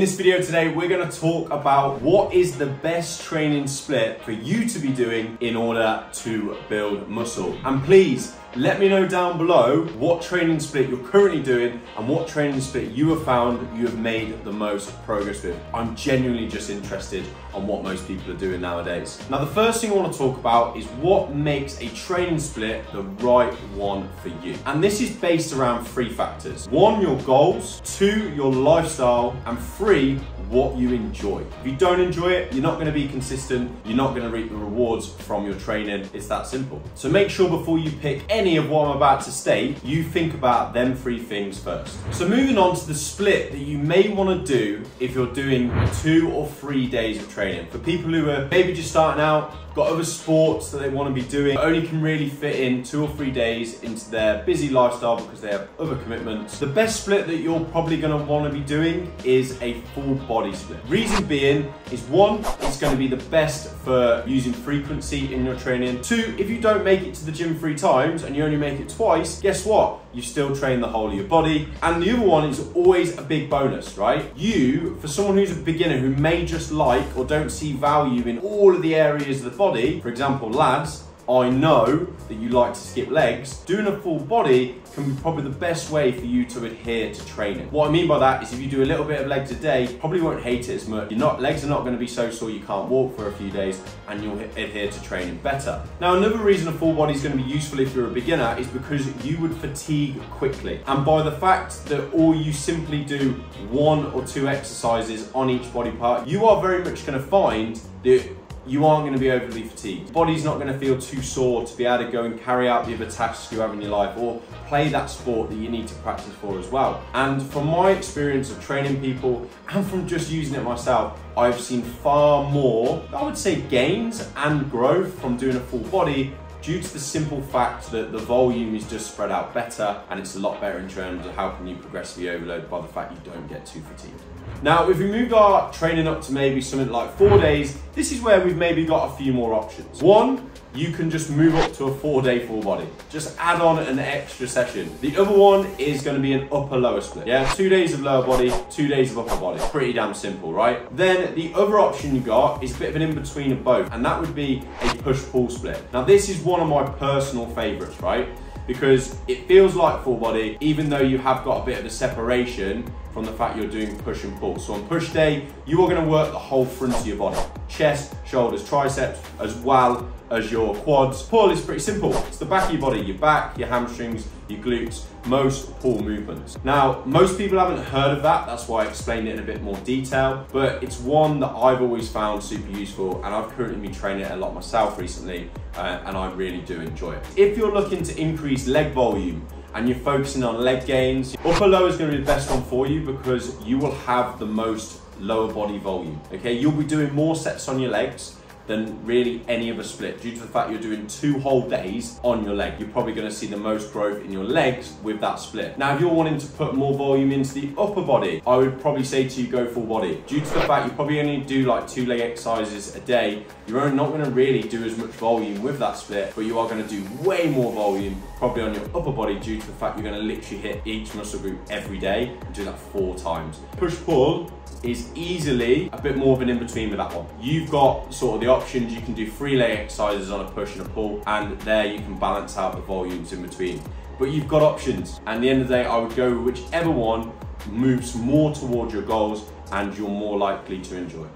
In this video today, we're gonna talk about what is the best training split for you to be doing in order to build muscle. And please, let me know down below what training split you're currently doing and what training split you have found you have made the most progress with. I'm genuinely just interested on what most people are doing nowadays. Now, the first thing I wanna talk about is what makes a training split the right one for you. And this is based around three factors. One, your goals, two, your lifestyle, and three, what you enjoy. If you don't enjoy it, you're not gonna be consistent, you're not gonna reap the rewards from your training. It's that simple. So make sure before you pick any of what I'm about to state, you think about them three things first. So moving on to the split that you may wanna do if you're doing two or three days of training. For people who are maybe just starting out, got other sports that they want to be doing, only can really fit in two or three days into their busy lifestyle because they have other commitments. The best split that you're probably going to want to be doing is a full body split. Reason being is one, it's going to be the best for using frequency in your training. Two, if you don't make it to the gym three times and you only make it twice, guess what? You still train the whole of your body. And the other one is always a big bonus, right? You, for someone who's a beginner who may just like or don't see value in all of the areas of the body, for example, lads, I know that you like to skip legs, doing a full body can be probably the best way for you to adhere to training. What I mean by that is if you do a little bit of legs a day, probably won't hate it as much. Your not, legs are not gonna be so sore you can't walk for a few days and you'll adhere to training better. Now, another reason a full body is gonna be useful if you're a beginner is because you would fatigue quickly. And by the fact that all you simply do one or two exercises on each body part, you are very much gonna find that you aren't going to be overly fatigued. Your body's not going to feel too sore to be able to go and carry out the other tasks you have in your life or play that sport that you need to practice for as well. And from my experience of training people and from just using it myself, I've seen far more, I would say gains and growth from doing a full body due to the simple fact that the volume is just spread out better and it's a lot better in terms of how can you progressively overload by the fact you don't get too fatigued. Now, if we moved our training up to maybe something like four days, this is where we've maybe got a few more options. One, you can just move up to a four day full body. Just add on an extra session. The other one is gonna be an upper lower split. Yeah, two days of lower body, two days of upper body. Pretty damn simple, right? Then the other option you got is a bit of an in-between of both, and that would be a push-pull split. Now this is one of my personal favorites, right? Because it feels like full body, even though you have got a bit of a separation from the fact you're doing push and pull. So on push day, you are gonna work the whole front of your body. Chest, shoulders, triceps, as well as your quads. Pull is pretty simple. It's the back of your body, your back, your hamstrings, your glutes, most pull movements. Now, most people haven't heard of that. That's why I explained it in a bit more detail, but it's one that I've always found super useful and I've currently been training it a lot myself recently uh, and I really do enjoy it. If you're looking to increase leg volume, and you're focusing on leg gains, upper lower is going to be the best one for you because you will have the most lower body volume. Okay, you'll be doing more sets on your legs than really any other split due to the fact you're doing two whole days on your leg. You're probably gonna see the most growth in your legs with that split. Now, if you're wanting to put more volume into the upper body, I would probably say to you go full body. Due to the fact you probably only do like two leg exercises a day, you're not gonna really do as much volume with that split, but you are gonna do way more volume probably on your upper body due to the fact you're gonna literally hit each muscle group every day and do that four times. Push pull is easily a bit more of an in-between with that one. You've got sort of the options, you can do three leg exercises on a push and a pull, and there you can balance out the volumes in between. But you've got options, and the end of the day, I would go whichever one moves more towards your goals and you're more likely to enjoy.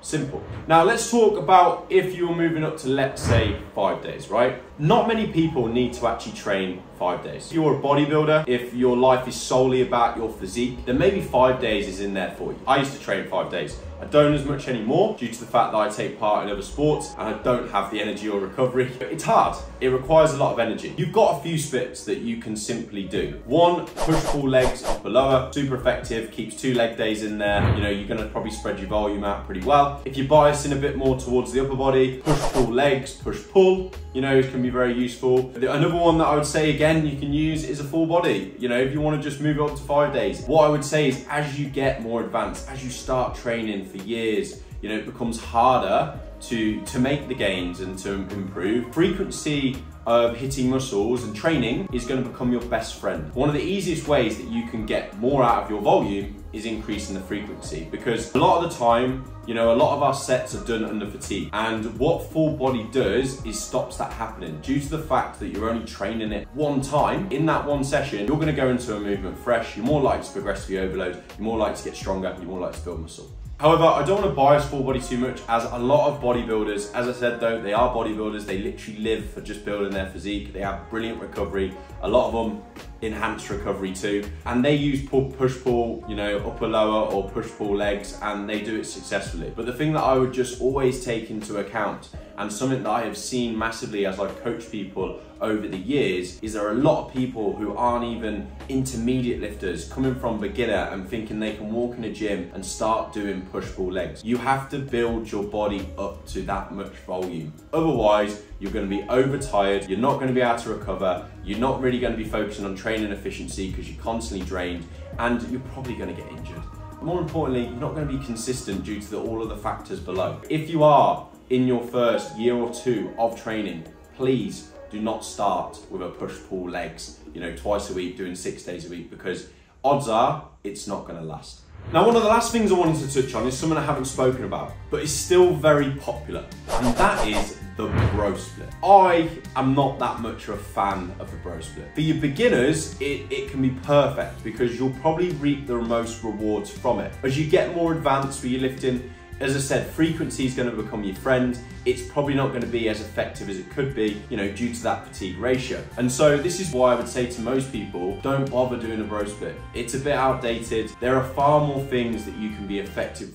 Simple. Now let's talk about if you're moving up to let's say five days, right? Not many people need to actually train five days. If you're a bodybuilder, if your life is solely about your physique, then maybe five days is in there for you. I used to train five days. I don't as much anymore due to the fact that I take part in other sports and I don't have the energy or recovery. It's hard. It requires a lot of energy. You've got a few splits that you can simply do. One, push pull legs upper lower, super effective, keeps two leg days in there. You know, you're gonna probably spread your volume out pretty well. If you're biasing a bit more towards the upper body, push pull legs, push pull, you know, it can be very useful. Another one that I would say again you can use is a full body. You know, if you want to just move up to five days. What I would say is as you get more advanced, as you start training for years, you know, it becomes harder to, to make the gains and to improve. Frequency of hitting muscles and training is going to become your best friend. One of the easiest ways that you can get more out of your volume is increasing the frequency because a lot of the time, you know, a lot of our sets are done under fatigue. And what full body does is stops that happening due to the fact that you're only training it one time. In that one session, you're gonna go into a movement fresh, you're more likely to progressively overload, you're more likely to get stronger, you're more likely to build muscle. However, I don't want to bias full body too much as a lot of bodybuilders, as I said though, they are bodybuilders, they literally live for just building their physique, they have brilliant recovery, a lot of them enhanced recovery too, and they use pull, push pull, you know, upper lower or push pull legs and they do it successfully. But the thing that I would just always take into account and something that I have seen massively as I've coached people over the years is there are a lot of people who aren't even intermediate lifters coming from beginner and thinking they can walk in a gym and start doing push-pull legs. You have to build your body up to that much volume. Otherwise, you're gonna be overtired, you're not gonna be able to recover, you're not really gonna be focusing on training efficiency because you're constantly drained, and you're probably gonna get injured. More importantly, you're not gonna be consistent due to the, all of the factors below. If you are in your first year or two of training, please do not start with a push-pull legs, you know, twice a week, doing six days a week, because odds are it's not gonna last. Now, one of the last things I wanted to touch on is something I haven't spoken about, but is still very popular, and that is the bro split. I am not that much of a fan of the bro split. For your beginners, it, it can be perfect because you'll probably reap the most rewards from it. As you get more advanced with your lifting, as I said, frequency is going to become your friend. It's probably not going to be as effective as it could be, you know, due to that fatigue ratio. And so this is why I would say to most people, don't bother doing a bro split. It's a bit outdated. There are far more things that you can be effective,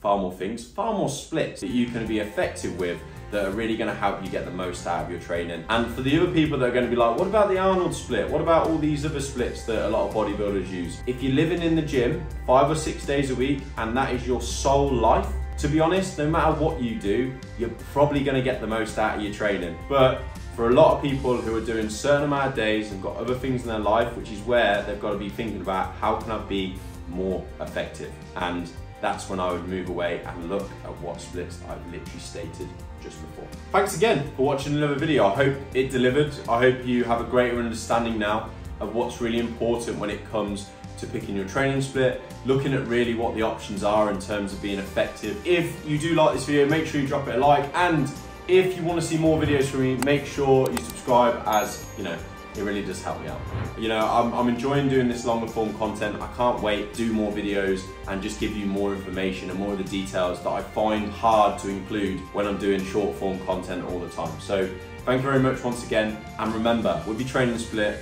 far more things, far more splits that you can be effective with that are really going to help you get the most out of your training. And for the other people that are to be like, what about the Arnold split? What about all these other splits that a lot of bodybuilders use? If you're living in the gym five or six days a week and that is your sole life, to be honest, no matter what you do, you're probably going to get the most out of your training. But for a lot of people who are doing certain amount of days and got other things in their life, which is where they've got to be thinking about how can I be more effective? And that's when I would move away and look at what splits I've literally stated just before. Thanks again for watching another video. I hope it delivered. I hope you have a greater understanding now of what's really important when it comes to picking your training split, looking at really what the options are in terms of being effective. If you do like this video, make sure you drop it a like and if you want to see more videos from me, make sure you subscribe as, you know, it really does help me out. You know, I'm, I'm enjoying doing this longer form content. I can't wait to do more videos and just give you more information and more of the details that I find hard to include when I'm doing short form content all the time. So thank you very much once again. And remember, with your training split,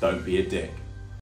don't be a dick.